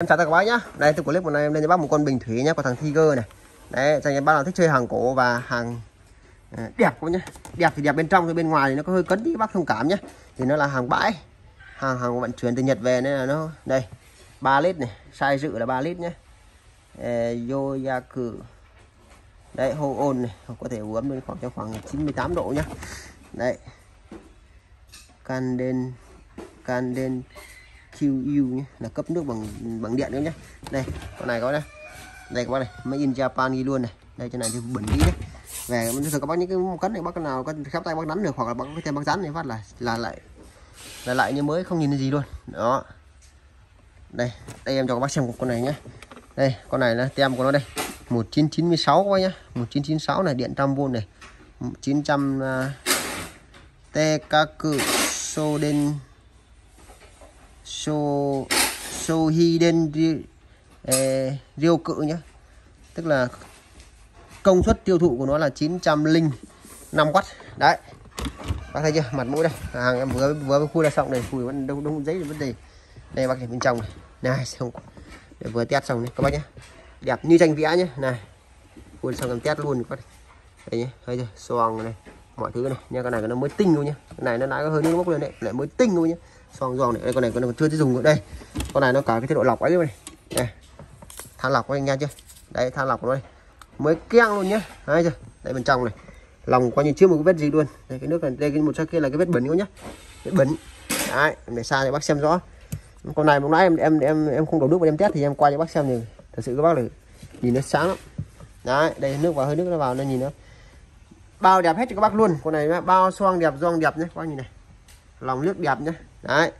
em chào tất cả các bác nhá. Đây tôi clip hôm nay em lên cho bác một con bình thủy nhá của thằng Tiger này. Đấy cho anh em bác nào thích chơi hàng cổ và hàng à, đẹp cũng nhá. Đẹp thì đẹp bên trong thì bên ngoài thì nó có hơi cấn tí bác thông cảm nhá. Thì nó là hàng bãi hàng hàng vận chuyển từ Nhật về nên là nó đây 3 lít này size dự là 3 lít nhé Yoyaku đấy hô ôn này có thể uống lên khoảng cho khoảng 98 độ nhá. Đấy. Canden Canden QU nhé là cấp nước bằng bằng điện nữa nhé. Đây con này có đây. Đây các bác này máy in Japan ghi luôn này. Đây trên này thì bẩn đi đấy về thường các bác những cái cấn này bác nào có khép tay bác nắn được hoặc là bác có thêm bác rắn này phát là là lại là lại như mới không nhìn thấy gì luôn. Đó. Đây đây em cho các bác xem con này nhé. Đây con này là tem của nó đây. 1996 các bác nhá 1996 này điện trăm v này 900 uh, TKQ Soden So đen ờ, rêu cự nhé tức là công suất tiêu thụ của nó là 905W đấy. Bác thấy chưa? Mặt mũi đây. Hàng em vừa vừa khui ra xong này, khui vẫn đông đông giấy vấn đề. Đây, bác nhìn bên trong này. Này xong để vừa test xong này. Các bác nhé đẹp như tranh vẽ nhé này. Khui xong em test luôn các đây nhé thấy chưa? Xoong này. Mọi thứ này. Nha con này nó mới tinh luôn nhé cái này nó lại có hơi nước bốc lên đấy. Lại mới tinh luôn nhé xoong giòn này, đây, con này con này còn chưa dùng nữa, đây. Con này nó cả cái chế độ lọc ấy luôn này. Than lọc anh nha chưa? Đấy, than lọc đây mới keng luôn nhé thấy chưa? Đây, bên trong này. Lòng coi như chưa một cái vết gì luôn. Đây, cái nước này, đây, cái một kia là cái vết bẩn nhá. Vết bẩn. Đấy để xa cho bác xem rõ. Con này lúc nãy em em em em không đổ nước vào em test thì em qua cho bác xem thì thật sự các bác là nhìn nó sáng lắm. Đấy, đây, nước vào, hơi nước nó vào nên nhìn nó bao đẹp hết cho các bác luôn. Con này bao xoang đẹp, doang đẹp nhé các bác nhìn này lòng nước đẹp nhé đấy.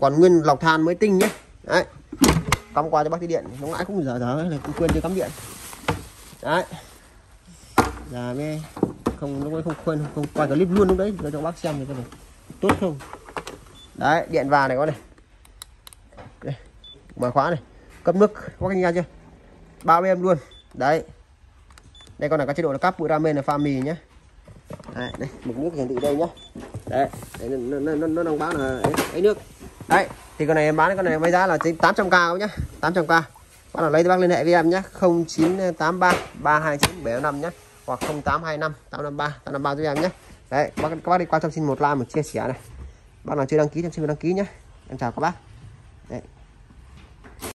Còn nguyên lọc than mới tinh nhé đấy. Cắm qua cho bác cái điện. Lúc nãy cũng giờ dở, là cũng quên chưa cắm điện. Đấy. Là mê. Không lúc ấy không quên không quay clip luôn lúc đấy. Cho bác xem thì cái này tốt không. Đấy điện vào này có này. Đây, mở khóa này. Cấp nước có nghe chưa? Bao em luôn. Đấy. Đây con này có chế độ là cắp bụi ramen là pha mì nhé đấy, đây mực nước hiển thị đây nhá. Đấy, đấy nó, nó, nó, nó đang báo là ấy, ấy nước. Đấy thì con này em bán con này với giá là 800k nhá 800k bác nào lấy thì bác liên hệ với em nhé 0983 329 705 nhé hoặc 0825 853 853 cho em nhé đấy bác các bác đi qua trong xin một like một chia sẻ này. Bác nào chưa đăng ký thì xin đăng ký nhé em chào các bác. Đấy.